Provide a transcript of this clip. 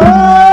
Senhor.